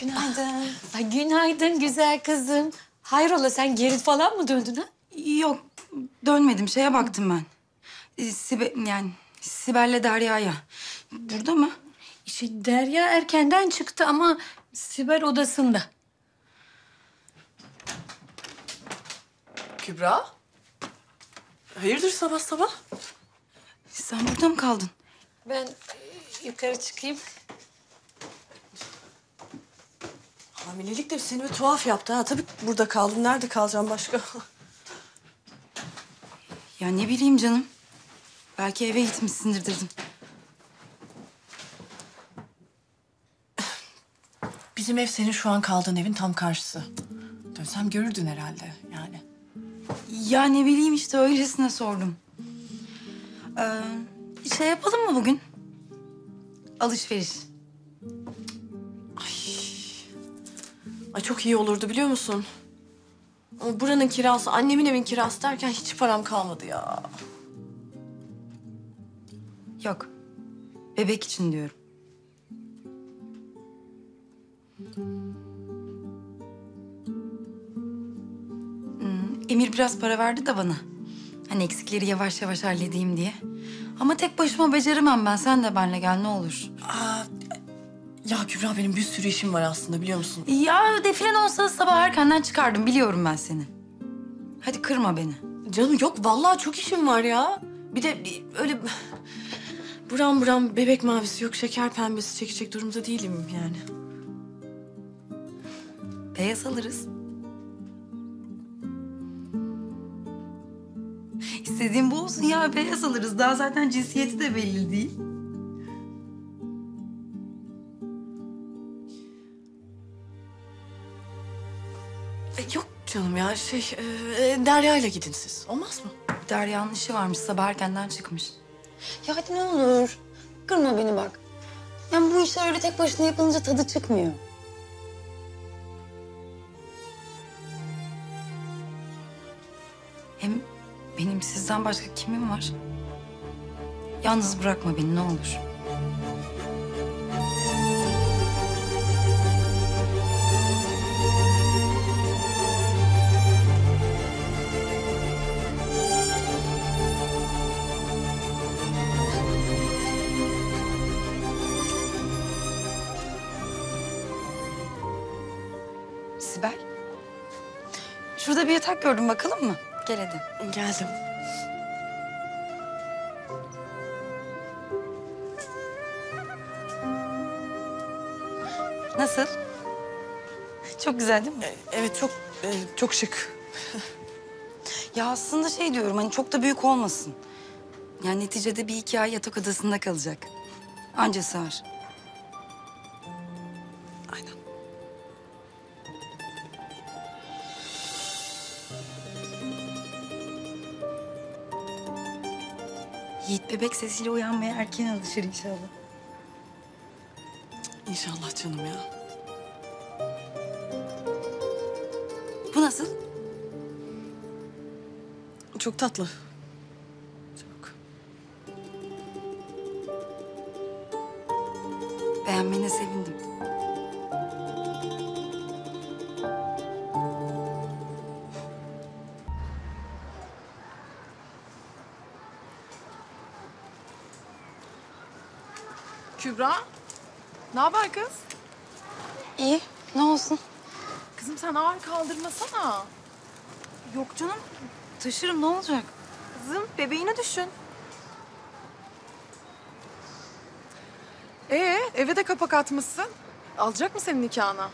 Günaydın. Ay günaydın güzel kızım. Hayrola sen geri falan mı döndün ha? Yok, dönmedim. Şeye baktım ben. Ee, Sibe, yani Sibel'le Derya'ya. Burada mı? İşte Derya erkenden çıktı ama Sibel odasında. Kübra? Hayırdır sabah sabah? Sen burada mı kaldın? Ben e, yukarı çıkayım. Hamilelik de seni bir tuhaf yaptı ha. Tabii burada kaldın. Nerede kalacağım başka? Ya ne bileyim canım. Belki eve gitmişsindir dedim. Bizim ev senin şu an kaldığın evin tam karşısı. Dönsem görürdün herhalde yani. Ya ne bileyim işte öylesine sordum. Ee, şey yapalım mı bugün? Alışveriş. Ay çok iyi olurdu biliyor musun? Ama buranın kirası, annemin evin kirası derken hiç param kalmadı ya. Yok. Bebek için diyorum. Hmm, Emir biraz para verdi de bana. Hani eksikleri yavaş yavaş halledeyim diye. Ama tek başıma beceremem ben. Sen de benle gel ne olur. Aa, ya Kübra benim bir sürü işim var aslında biliyor musun? Ya defilen olsa sabah erkenden çıkardım. Biliyorum ben seni. Hadi kırma beni. Canım yok vallahi çok işim var ya. Bir de bir- öyle buram buram bebek mavisi yok şeker pembesi çekecek durumda değilim yani. Beyaz alırız. İstediğim bu olsun ya. Beyaz alırız. Daha zaten cinsiyeti de belli değil. Canım ya şey e, Derya ile gidin siz olmaz mı? Derya'nın işi varmış. Sabah erkenden çıkmış. Ya hadi ne olur. Kırma beni bak. Yani bu işler öyle tek başına yapılınca tadı çıkmıyor. Hem benim sizden başka kimim var? Yalnız bırakma beni ne olur. Sibel. Şurada bir yatak gördüm bakalım mı? Gel hadi. Geldim. Nasıl? Çok güzel değil mi? E, evet çok e, çok şık. Ya aslında şey diyorum hani çok da büyük olmasın. Yani neticede bir iki ay yatak odasında kalacak. Anca sığar. Yiğit bebek sesiyle uyanmaya erken alışır inşallah. İnşallah canım ya. Bu nasıl? Çok tatlı. Çok. Beğenmene sevindim. Kübra, ne haber kız? İyi. Ne olsun? Kızım sen ağır kaldırmasana. Yok canım. Taşırım ne olacak? Kızım bebeğini düşün. Ee, eve de kapak atmışsın. Alacak mı senin nikahına?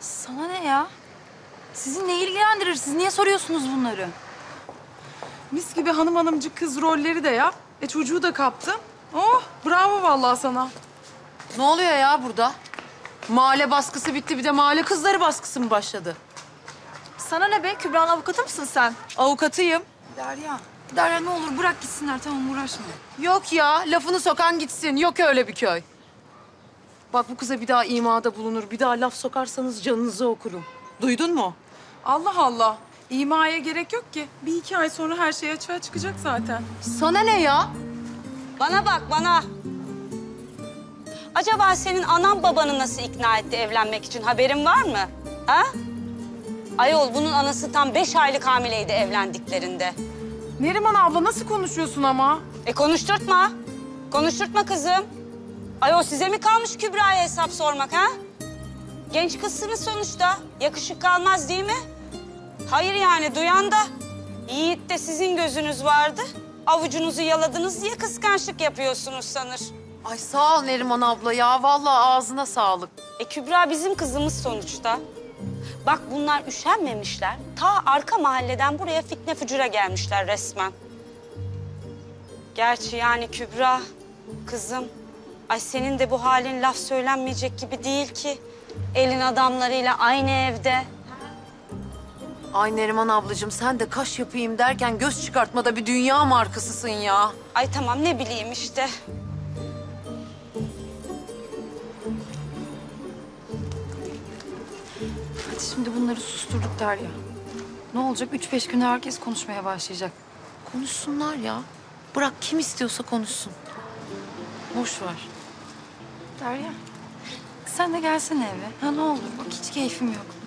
Sana ne ya? Sizi ne ilgilendirir? Siz niye soruyorsunuz bunları? Mis gibi hanım hanımcık kız rolleri de yap. E çocuğu da kaptım. Oh, bravo vallahi sana. Ne oluyor ya burada? Mahalle baskısı bitti bir de mahalle kızları baskısı mı başladı? Sana ne be? Kübra'nın avukatı mısın sen? Avukatıyım. Derya. Derya ne olur bırak gitsinler tamam uğraşma. Yok ya lafını sokan gitsin. Yok öyle bir köy. Bak bu kıza bir daha imada bulunur. Bir daha laf sokarsanız canınızı okurum. Duydun mu? Allah Allah. İmaya gerek yok ki. Bir iki ay sonra her şey açığa çıkacak zaten. Sana ne ya? Bana bak bana. Acaba senin anan babanı nasıl ikna etti evlenmek için haberin var mı? Ha? Ayol bunun anası tam beş aylık hamileydi evlendiklerinde. Neriman abla nasıl konuşuyorsun ama? E konuşturtma. Konuşturtma kızım. Ayol size mi kalmış Kübra'ya hesap sormak ha? Genç kızsınız sonuçta. Yakışık kalmaz değil mi? Hayır yani duyan da Yiğit de sizin gözünüz vardı. Avucunuzu yaladınız diye kıskançlık yapıyorsunuz sanır. Ay sağ ol Neriman abla ya. Vallahi ağzına sağlık. E Kübra bizim kızımız sonuçta. Bak bunlar üşenmemişler. Ta arka mahalleden buraya fitne fücura gelmişler resmen. Gerçi yani Kübra, kızım. Ay senin de bu halin laf söylenmeyecek gibi değil ki. Elin adamlarıyla aynı evde. Ay Neriman ablacığım sen de kaş yapayım derken göz çıkartmada bir dünya markasısın ya. Ay tamam ne bileyim işte. Hadi şimdi bunları susturduk Derya. Ne olacak? Üç beş günde herkes konuşmaya başlayacak. Konuşsunlar ya. Bırak kim istiyorsa konuşsun. Boş ver. Derya, sen de gelsene eve. Ha ne olur bak hiç keyfim yok.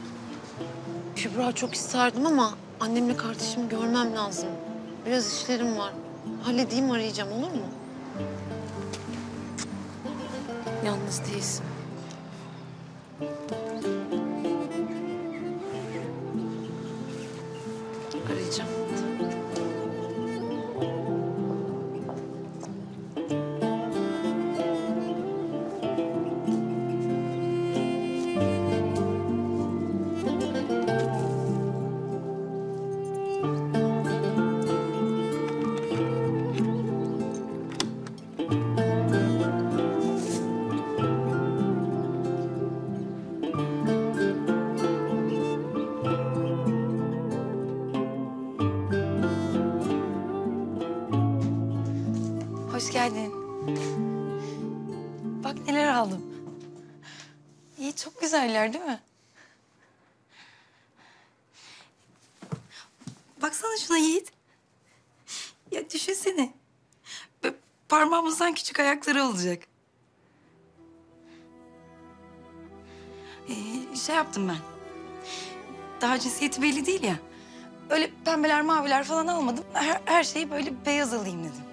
Kübra çok isterdim ama annemle kardeşimi görmem lazım. Biraz işlerim var. Halledeyim arayacağım olur mu? Yalnız değilsin. Arayacağım. Hoş geldin. Bak neler aldım. İyi çok güzeller değil mi? Baksana şuna Yiğit. Ya düşünsene. Parmağımızdan küçük ayakları olacak. Ee, şey yaptım ben. Daha cinsiyeti belli değil ya. Öyle pembeler maviler falan almadım. Her, her şeyi böyle beyaz alayım dedim.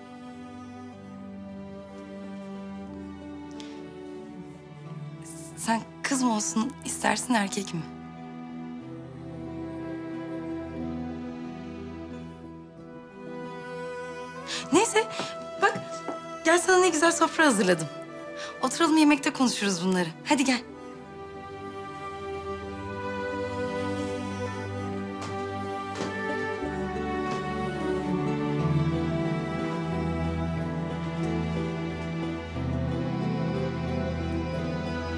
Sen kız mı olsun istersin erkek mi? Neyse bak gel sana ne güzel sofra hazırladım. Oturalım yemekte konuşuruz bunları. Hadi gel.